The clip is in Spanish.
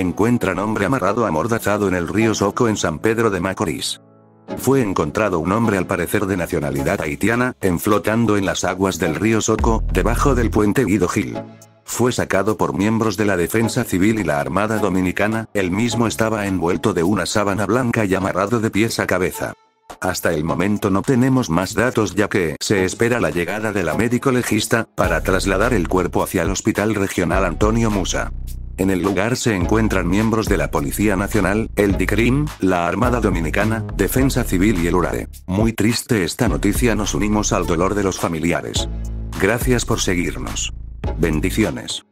encuentran hombre amarrado amordazado en el río Soco en San Pedro de Macorís. Fue encontrado un hombre al parecer de nacionalidad haitiana, en flotando en las aguas del río Soco, debajo del puente Guido Gil. Fue sacado por miembros de la Defensa Civil y la Armada Dominicana, el mismo estaba envuelto de una sábana blanca y amarrado de pies a cabeza. Hasta el momento no tenemos más datos ya que se espera la llegada de la médico legista, para trasladar el cuerpo hacia el Hospital Regional Antonio Musa. En el lugar se encuentran miembros de la Policía Nacional, el DICRIM, la Armada Dominicana, Defensa Civil y el URAE. Muy triste esta noticia nos unimos al dolor de los familiares. Gracias por seguirnos. Bendiciones.